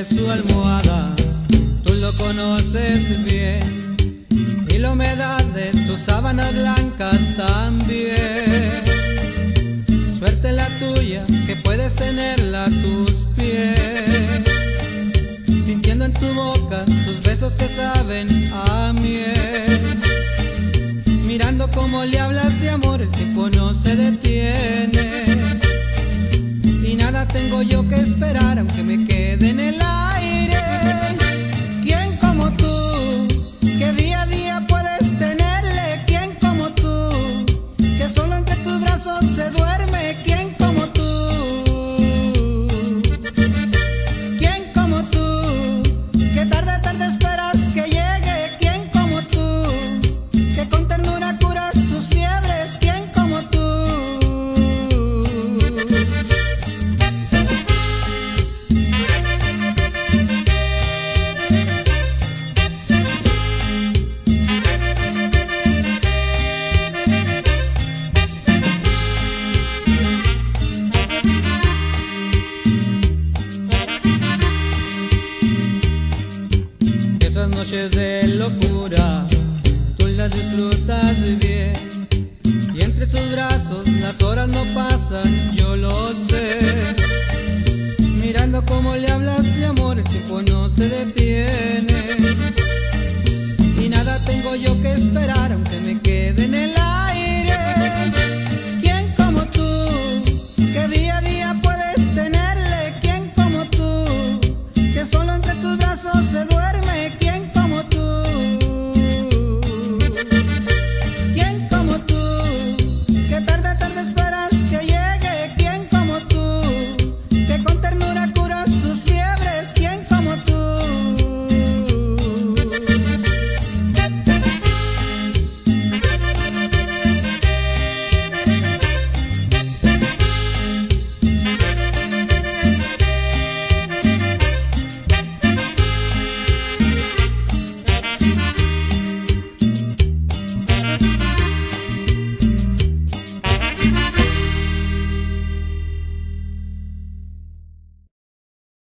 su almohada, tú lo conoces bien. Y la humedad de sus sábanas blancas también. Suerte la tuya que puedes tenerla a tus pies. Sintiendo en tu boca sus besos que saben a miel. Mirando cómo le hablas de amor, el tiempo no se detiene. Tengo yo que esperar, aunque me quede en el aire. Noches de locura, tú las disfrutas bien. Y entre tus brazos las horas no pasan, yo lo sé. Mirando cómo le hablas de amor, el tiempo no se detiene. Y nada tengo yo que esperar,